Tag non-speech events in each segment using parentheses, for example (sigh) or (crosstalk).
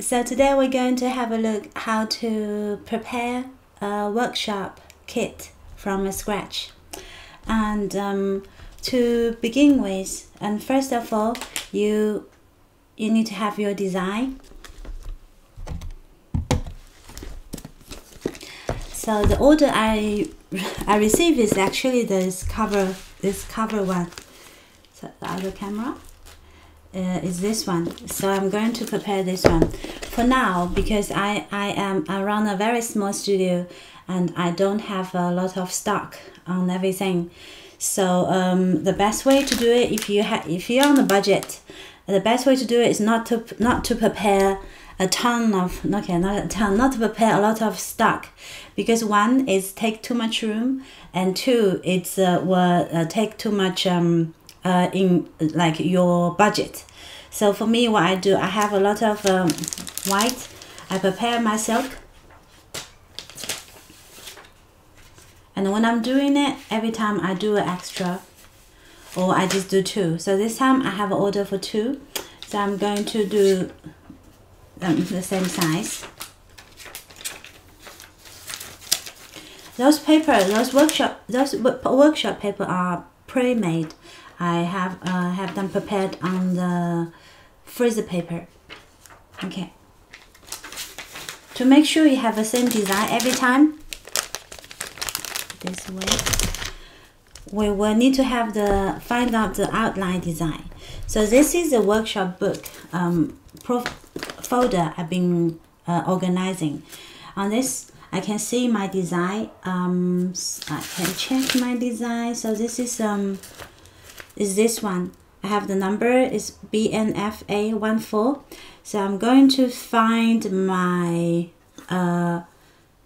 So today we're going to have a look how to prepare a workshop kit from scratch. And um, to begin with, and first of all, you you need to have your design. So the order I I received is actually this cover this cover one. So the other camera uh, is this one. So I'm going to prepare this one. For now because I, I am I run a very small studio and I don't have a lot of stock on everything. So um, the best way to do it if you have if you're on a budget the best way to do it is not to not to prepare a ton of okay not a ton not to prepare a lot of stock. Because one is take too much room and two it's uh, will uh, take too much um, uh, in like your budget. So for me, what I do, I have a lot of um, white. I prepare my silk. And when I'm doing it, every time I do an extra or I just do two. So this time I have an order for two. So I'm going to do um, the same size. Those paper, those workshop, those workshop paper are pre-made. I have uh, have them prepared on the freezer paper. Okay. To make sure you have the same design every time, this way, we will need to have the find out the outline design. So this is a workshop book um, folder I've been uh, organizing. On this, I can see my design. Um, I can check my design. So this is um is this one. I have the number is BNFA14. So I'm going to find my uh,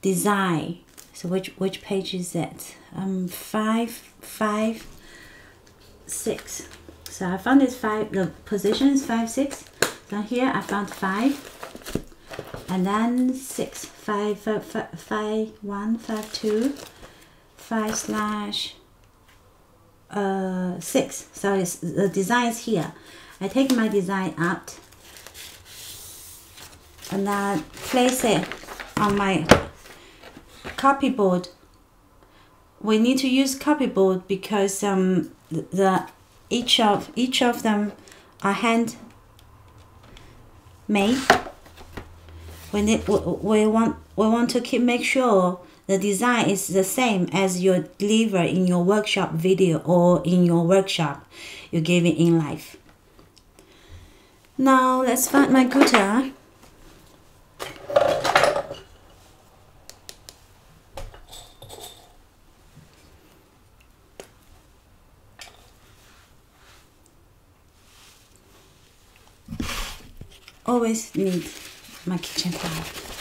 design. So which which page is it? Um, five five six. So I found this five. The position is five six. So here I found five, and then six five five five, five one five two five slash uh, 6 so it's, the design is here. I take my design out and then place it on my copyboard. We need to use copyboard because um, the each of each of them are hand made we need we, we want we want to keep make sure the design is the same as you deliver in your workshop video or in your workshop you give it in life. Now let's find my gutta. Always need my kitchen towel.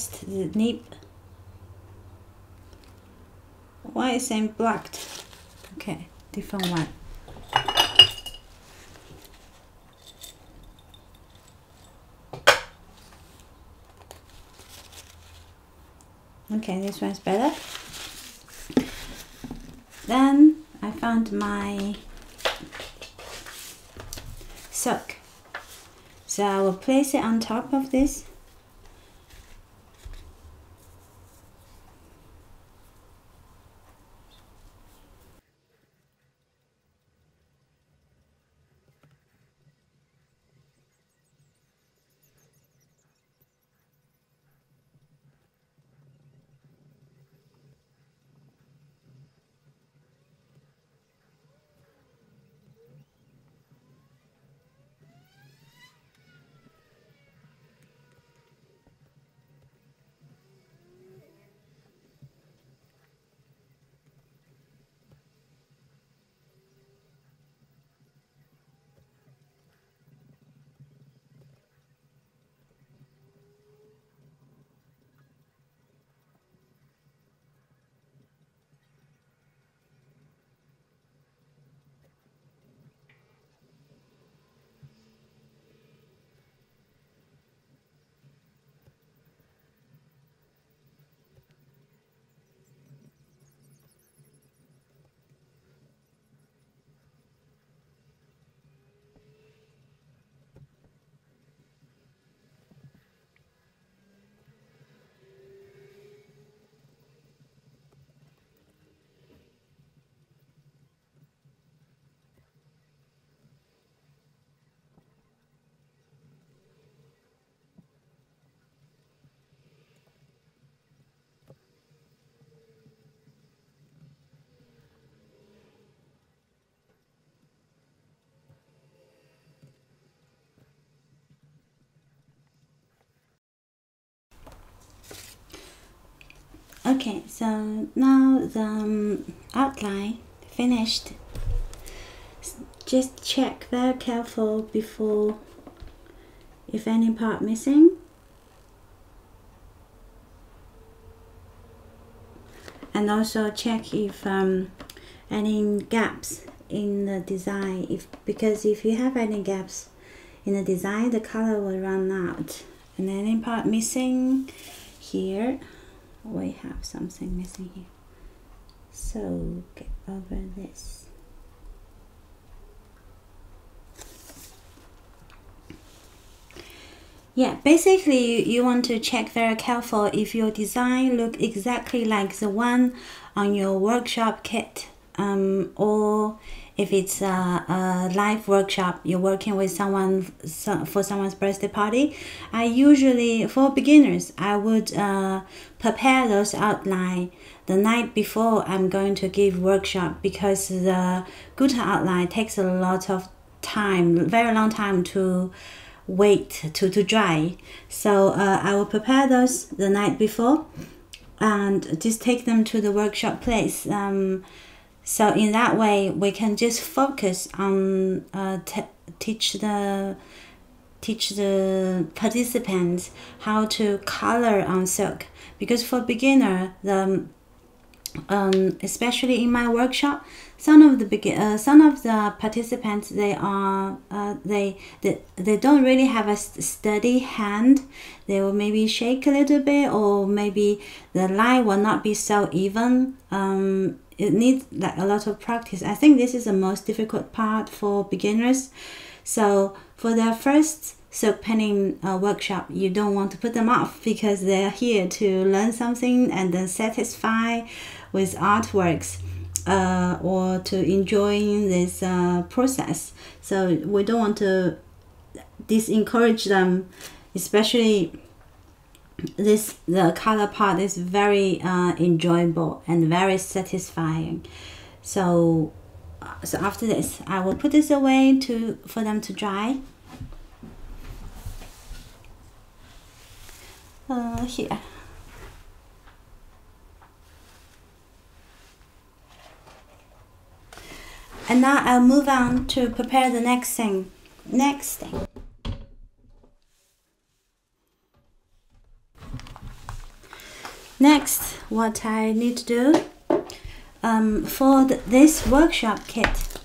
Test the nib. Why is it blocked? Okay, different one. Okay, this one's better. Then I found my sock. So I will place it on top of this Okay, so now the um, outline finished. Just check very careful before if any part missing. And also check if um, any gaps in the design if because if you have any gaps in the design the color will run out and any part missing here we have something missing here. So get over this. Yeah basically you want to check very careful if your design look exactly like the one on your workshop kit um, or if it's a, a, live workshop you're working with someone for someone's birthday party i usually for beginners i would uh, prepare those outline the night before i'm going to give workshop because the gutta outline takes a lot of time very long time to wait to, to dry. So uh, i will prepare those the night before and just take them to the workshop place. Um, so in that way, we can just focus on uh, teach the teach the participants how to color on silk. Because for beginner the um, especially in my workshop some of the uh, some of the participants they are uh, they, they they don't really have a steady hand. They will maybe shake a little bit or maybe the line will not be so even um, it needs like a lot of practice. I think this is the most difficult part for beginners. So for their first silk penning uh, workshop, you don't want to put them off because they're here to learn something and then satisfy with artworks uh, or to enjoying this uh, process. So we don't want to disencourage them, especially this the color part is very uh, enjoyable and very satisfying. So uh, so after this I will put this away to for them to dry. Uh, here. And now I'll move on to prepare the next thing next thing Next, what I need to do um, for the, this workshop kit,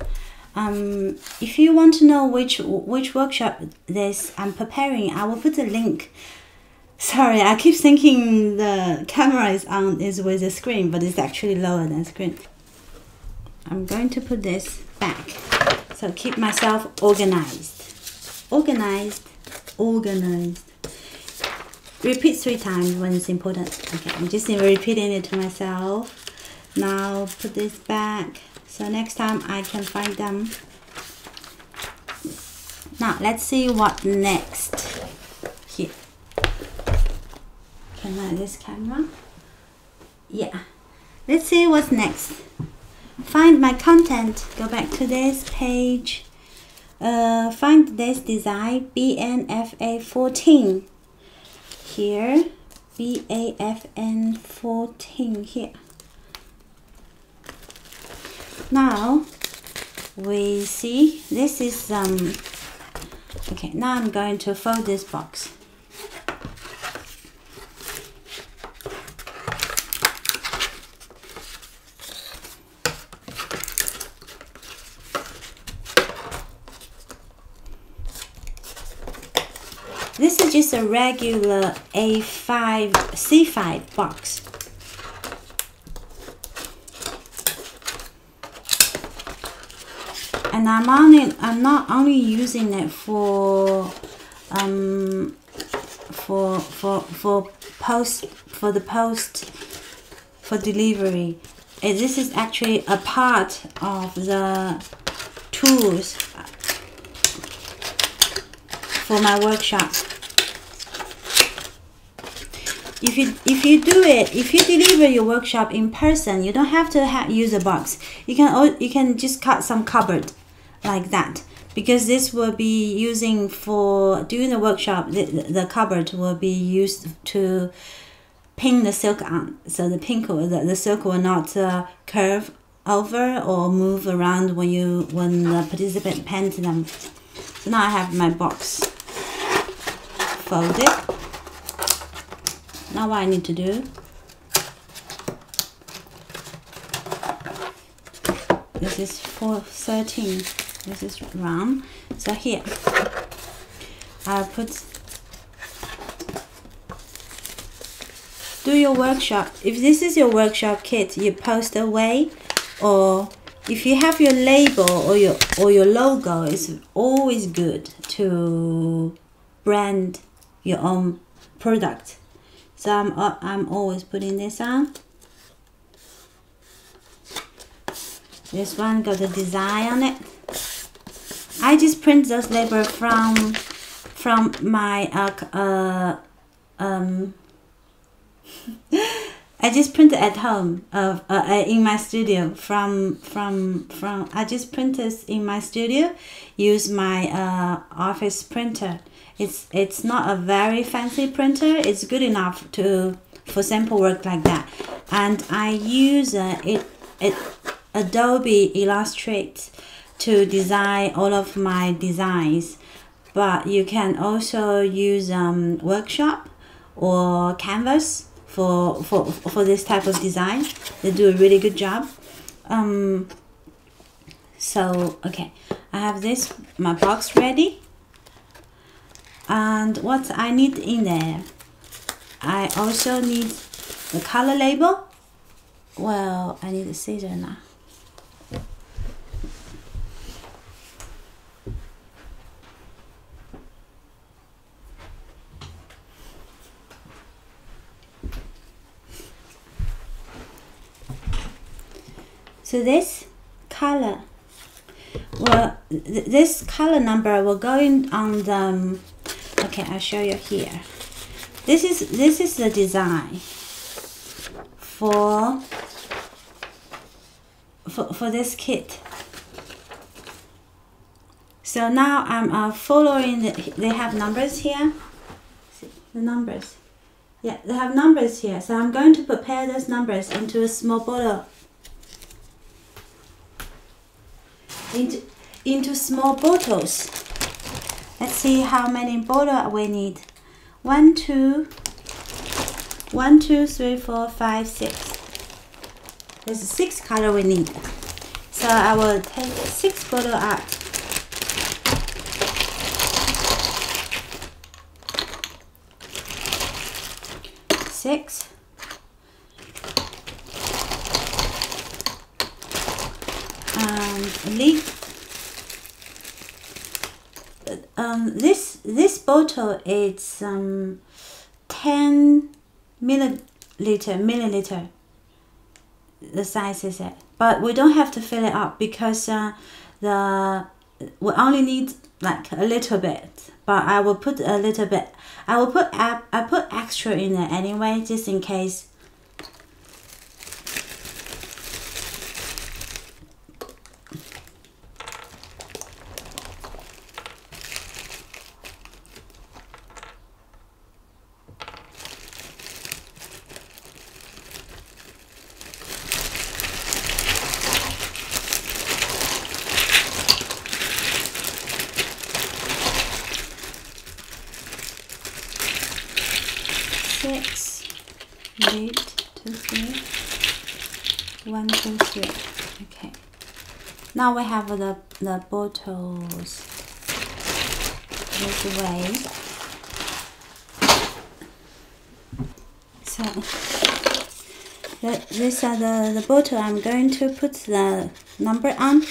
um, if you want to know which which workshop this I'm preparing, I will put a link. Sorry, I keep thinking the camera is on is with the screen, but it's actually lower than screen. I'm going to put this back, so keep myself organized, organized, organized repeat three times when it's important. Okay i'm just repeating it to myself. Now put this back. So next time i can find them. Now let's see what next. Here. Can I this camera? Yeah. Let's see what's next. Find my content. Go back to this page. Uh, find this design BNFA 14 here. BAFN 14 here. Now we see this is um okay now I'm going to fold this box This is just a regular A5, C5 box. And I'm only, I'm not only using it for, um, for, for, for post, for the post, for delivery. This is actually a part of the tools for my workshop. If you if you do it, if you deliver your workshop in person, you don't have to ha use a box. You can you can just cut some cupboard like that because this will be using for doing the workshop. The, the cupboard will be used to pin the silk on, so the pink the, the silk will not uh, curve over or move around when you when the participant paint them. So now I have my box folded. Now what I need to do? This is for 13 this is round so here I put do your workshop. If this is your workshop kit you post away or if you have your label or your or your logo it's always good to brand your own product so I'm, uh, I'm always putting this on. This one got the design on it. I just print those label from from my uh, uh um (laughs) I just printed at home of uh, uh, in my studio from from from I just print this in my studio use my uh, office printer it's it's not a very fancy printer it's good enough to for sample work like that and I use uh, it it Adobe Illustrator to design all of my designs but you can also use um, workshop or canvas for, for, for this type of design. They do a really good job. Um, so, okay, I have this, my box ready. And what I need in there, I also need the color label. Well, I need a scissor now. So this color, well, th this color number will go in on the, um, okay, I'll show you here. This is, this is the design for, for, for this kit. So now I'm uh, following, the, they have numbers here. See, the numbers. Yeah, they have numbers here. So I'm going to prepare those numbers into a small bottle into, into small bottles. Let's see how many bottles we need. One, two, one, two, three, four, five, six. There's six color we need. So I will take six bottle out. Six. and um, um, this this bottle is um, 10 milliliter milliliter. The size is it. But we don't have to fill it up because uh, the we only need like a little bit. But I will put a little bit I will put I put extra in there anyway just in case six, eight, two, three, one, two, three. Okay. Now we have the the bottles this way. So the, these are the the bottle. I'm going to put the number on.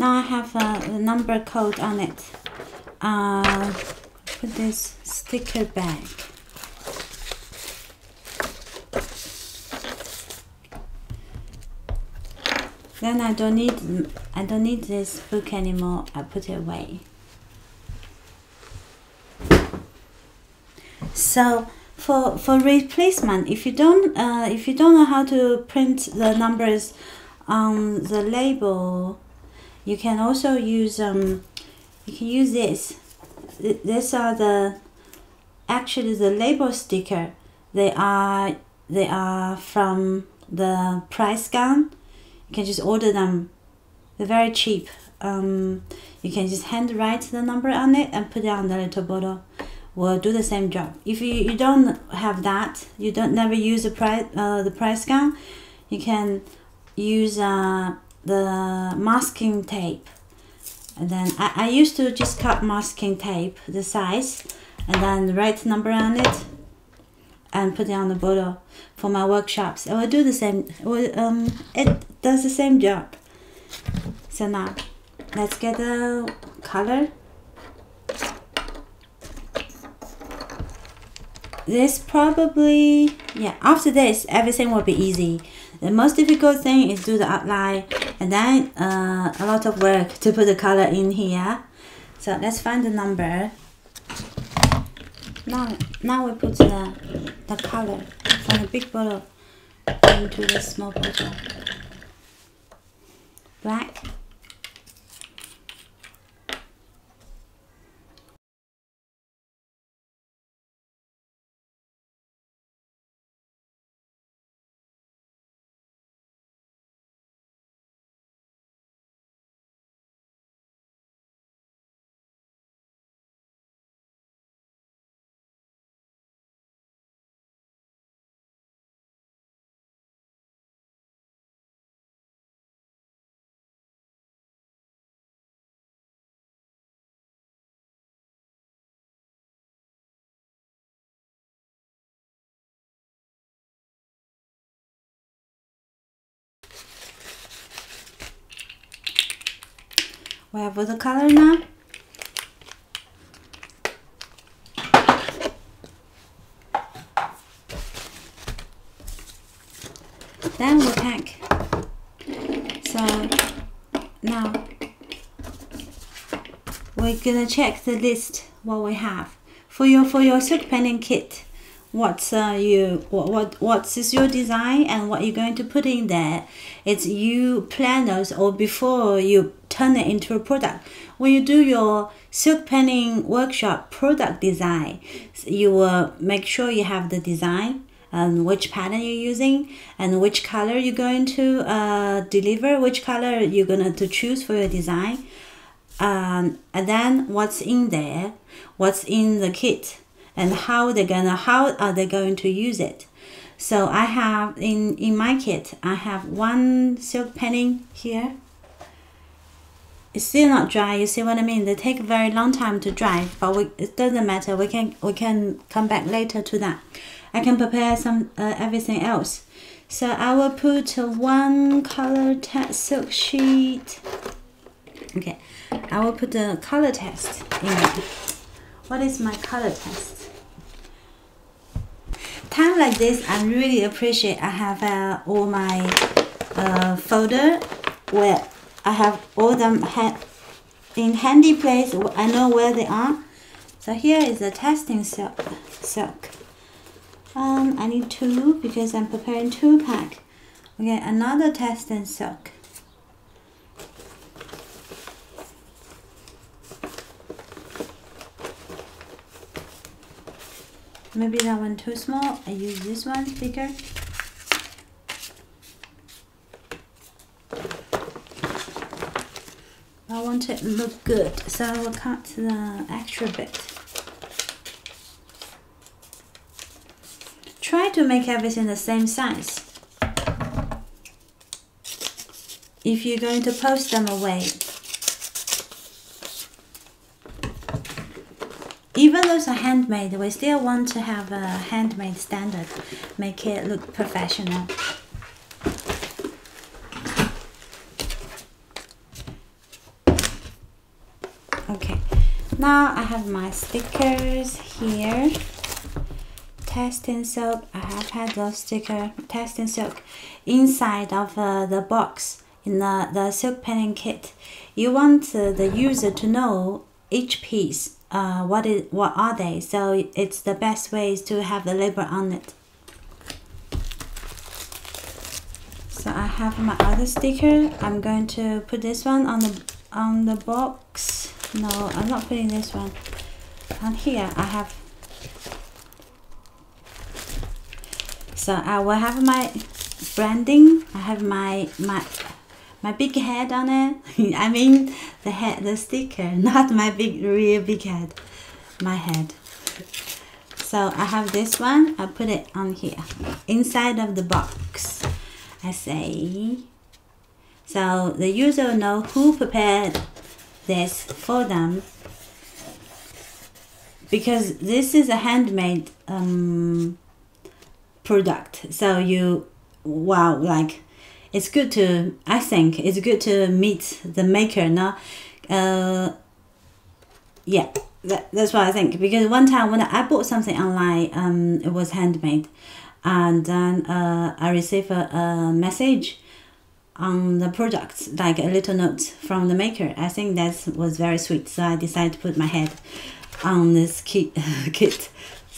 Now I have a, a number code on it. Uh, put this sticker back. Then I don't need I don't need this book anymore. I put it away. So for for replacement, if you don't uh, if you don't know how to print the numbers on the label, you can also use um you can use this. These are the actually the label sticker. They are they are from the price gun you can just order them. They're very cheap. Um, you can just handwrite the number on it and put it on the little bottle. Will do the same job. If you, you don't have that you don't never use the price uh, the price gun you can use uh, the masking tape and then I, I used to just cut masking tape the size and then write number on it and put it on the bottle for my workshops. I will do the same. Will, um, it does the same job. So now, let's get the color. This probably, yeah, after this, everything will be easy. The most difficult thing is do the outline and then uh, a lot of work to put the color in here. So let's find the number. Now, now we put the, the color from the big bottle into the small bottle. Black. We have the color now. Then we pack. So now we're gonna check the list what we have for your for your silk painting kit what's uh, you what, what what is your design and what you're going to put in there it's you plan those or before you turn it into a product. When you do your silk painting workshop product design you will make sure you have the design and which pattern you're using and which color you're going to uh, deliver which color you're going to choose for your design. Um, and then what's in there what's in the kit and how they're gonna how are they going to use it. So I have in in my kit I have one silk painting here it's still not dry you see what I mean? They take a very long time to dry but we, it doesn't matter we can we can come back later to that. I can prepare some uh, everything else. So I will put one color test silk sheet. Okay I will put the color test in what is my color test? Time like this, I really appreciate I have uh, all my uh, folder where I have all them ha in handy place. I know where they are. So here is the testing silk. silk. Um, I need two because I'm preparing two pack. Okay, another testing silk. Maybe that one too small. I use this one bigger. I want it to look good, so I will cut the extra bit. Try to make everything the same size. If you're going to post them away, even though it's a handmade, we still want to have a handmade standard, make it look professional. Now I have my stickers here. Testing silk. I have had those sticker testing silk inside of uh, the box in the, the silk painting kit. You want uh, the user to know each piece uh, what is what are they. So it's the best way is to have the label on it. So I have my other sticker. I'm going to put this one on the on the box no I'm not putting this one. On here I have. So I will have my branding. I have my my my big head on it. (laughs) I mean the head the sticker (laughs) not my big real big head. My head. So I have this one. I put it on here. Inside of the box I say. So the user know who prepared this for them. Because this is a handmade um, product. So you wow like it's good to i think it's good to meet the maker now uh, yeah that, that's what i think. Because one time when i bought something online um, it was handmade. And then uh, i received a, a message on the product like a little note from the maker i think that was very sweet so i decided to put my head on this kit (laughs) kit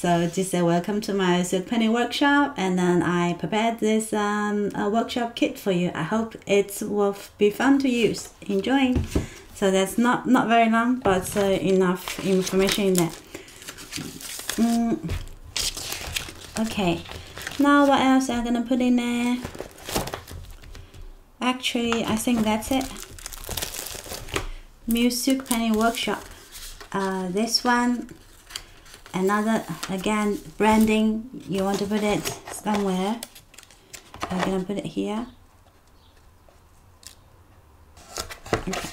so just say welcome to my silk painting workshop and then I prepared this um, workshop kit for you. I hope it will be fun to use. Enjoying. So that's not, not very long but uh, enough information in there. Mm. Okay, now what else I'm gonna put in there? Actually, I think that's it. Silk Painting Workshop. Uh, this one another again branding you want to put it somewhere I'm gonna put it here okay.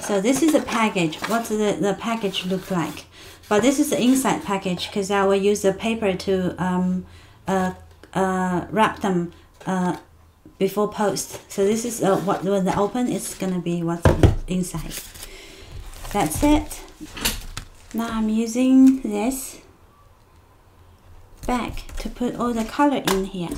so this is a package what the, the package look like but this is the inside package because I will use the paper to um, uh, uh, wrap them uh, before post. So this is uh, what when they open it's gonna be what's inside. That's it. Now I'm using this bag to put all the color in here.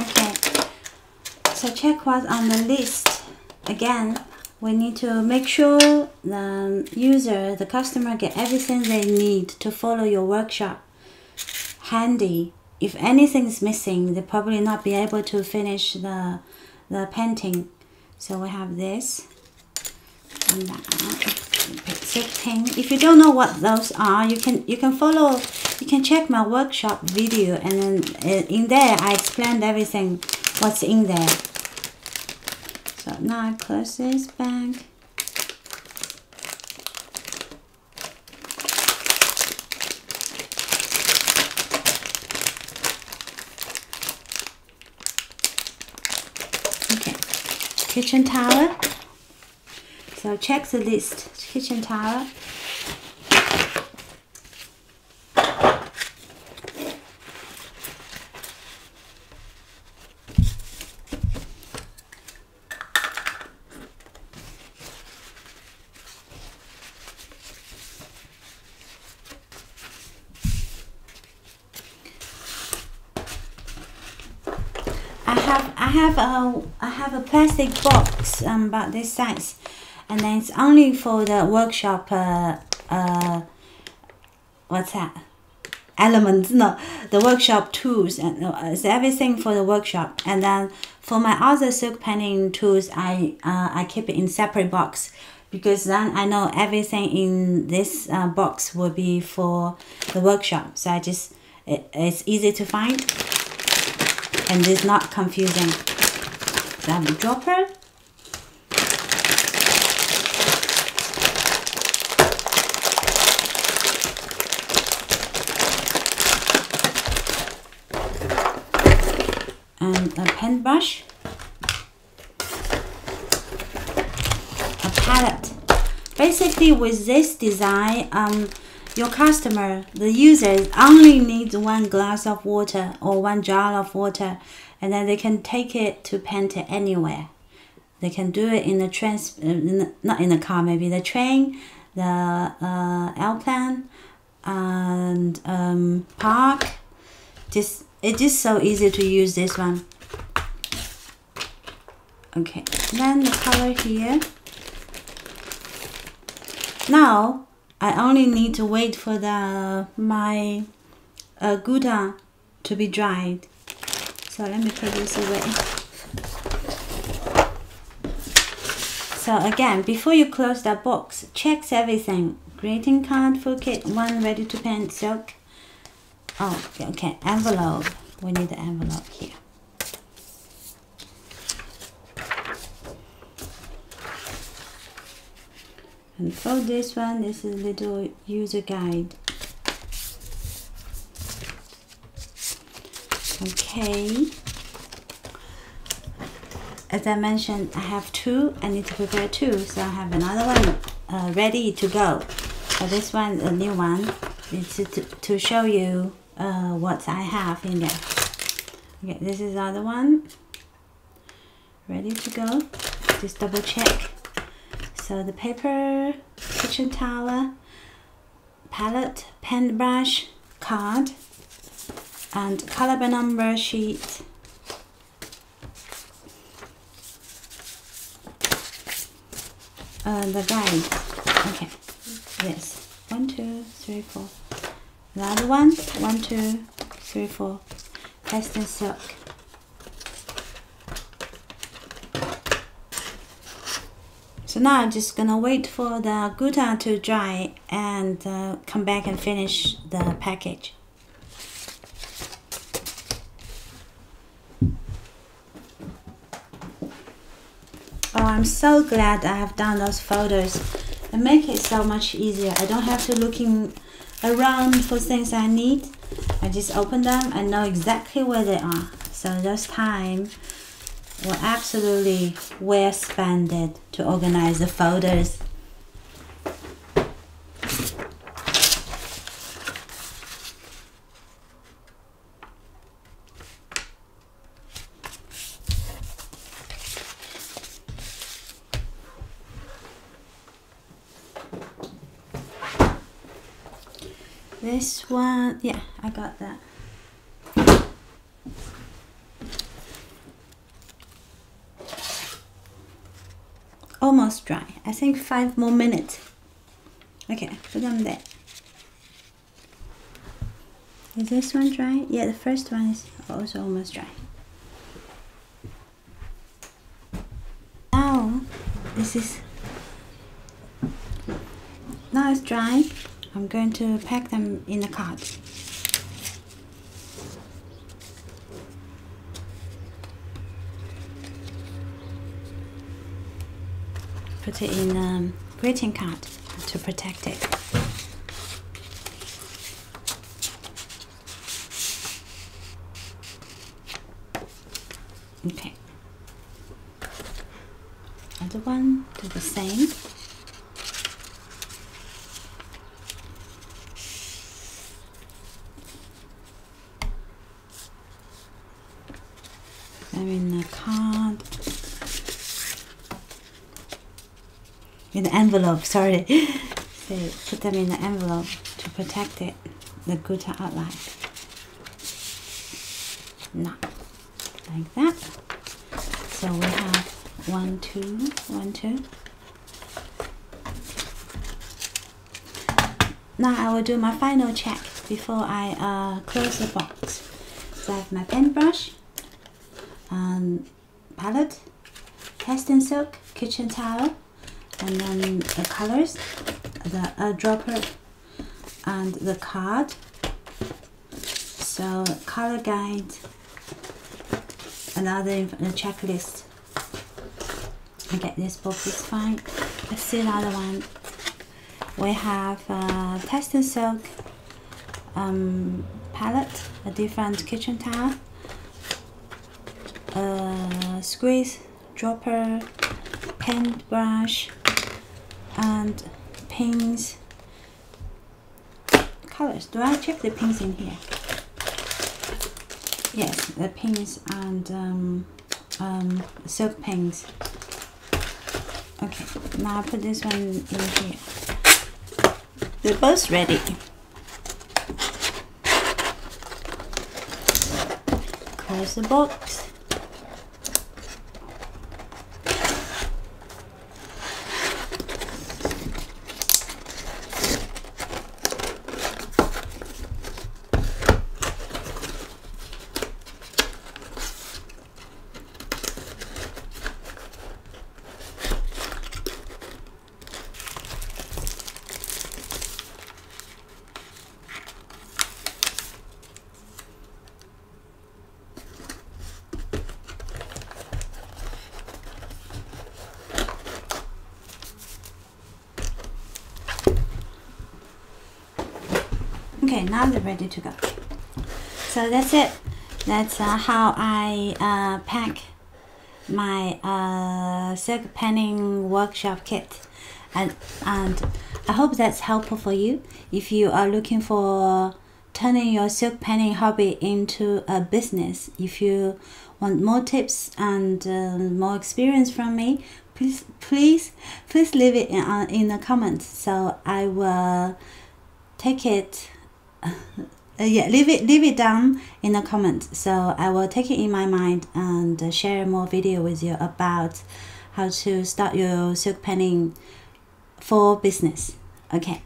Okay, so check what's on the list. Again we need to make sure the user the customer get everything they need to follow your workshop handy. If anything is missing they probably not be able to finish the the painting. So we have this and if you don't know what those are you can you can follow you can check my workshop video and then uh, in there I explained everything what's in there so now I close this bag. Okay, kitchen towel. So check the list. Kitchen towel. have I have a I have a plastic box um, about this size, and then it's only for the workshop. Uh, uh, what's that? Elements, no, the workshop tools, and uh, it's everything for the workshop. And then for my other silk painting tools, I uh, I keep it in separate box because then I know everything in this uh, box will be for the workshop. So I just it, it's easy to find and it's not confusing grab dropper. And a pen brush. A palette. Basically with this design, um, your customer, the user, only needs one glass of water or one jar of water and then they can take it to paint it anywhere. They can do it in the train, uh, in the, not in the car, maybe the train, the uh, airplane, and um, park. Just it's just so easy to use this one. Okay, then the color here. Now I only need to wait for the my uh, gutta to be dried. So let me put this away. So again, before you close that box, check everything. Greeting card, full kit, one ready to paint silk. Oh, okay, envelope. We need the envelope here. And for this one, this is a little user guide. Okay as I mentioned, I have two. I need to prepare two, so I have another one uh, ready to go. So this one, a new one, is to, to show you uh, what I have in there. Okay, this is the other one. Ready to go. Just double check. So the paper, kitchen towel, palette, pen brush, card, and color by number sheet uh, the guide. Okay, yes. One, two, three, four. Another one. One, two, three, four. Test silk. So now I'm just gonna wait for the gutta to dry and uh, come back and finish the package. I'm so glad I have done those photos. It make it so much easier. I don't have to looking around for things I need. I just open them and know exactly where they are. So those time were absolutely well spent to organize the photos. This one, yeah, I got that. Almost dry. I think five more minutes. Okay, put them there. Is this one dry? Yeah, the first one is also almost dry. Now, this is, now it's dry. I'm going to pack them in the card. Put it in a um, greeting card to protect it. Okay. Other one, do the same. Them in the card in the envelope sorry. (gasps) So put them in the envelope to protect it the gutta outline. Now like that. So we have one two one two. Now I will do my final check before I uh, close the box. So I have my paintbrush um, palette, Teston silk, kitchen towel, and then the colors, the uh, dropper, and the card. So color guide, another checklist. Okay, this book is fine. Let's see another one. We have uh, Teston silk um, palette, a different kitchen towel uh, squeeze dropper paintbrush and pins colors. Do I check the pins in here? Yes, the pins and um, um, silk pins. Okay, now I put this one in here. They're both ready. Close the box. Okay, now they're ready to go. So that's it. That's uh, how I uh, pack my uh, silk penning workshop kit. And, and I hope that's helpful for you if you are looking for turning your silk penning hobby into a business. If you want more tips and uh, more experience from me, please please please leave it in, uh, in the comments so I will take it uh, yeah leave it leave it down in the comments. So i will take it in my mind and share more video with you about how to start your silk penning for business. Okay.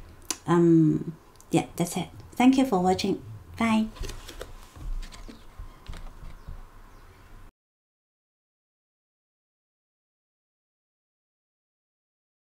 Um yeah that's it. Thank you for watching. Bye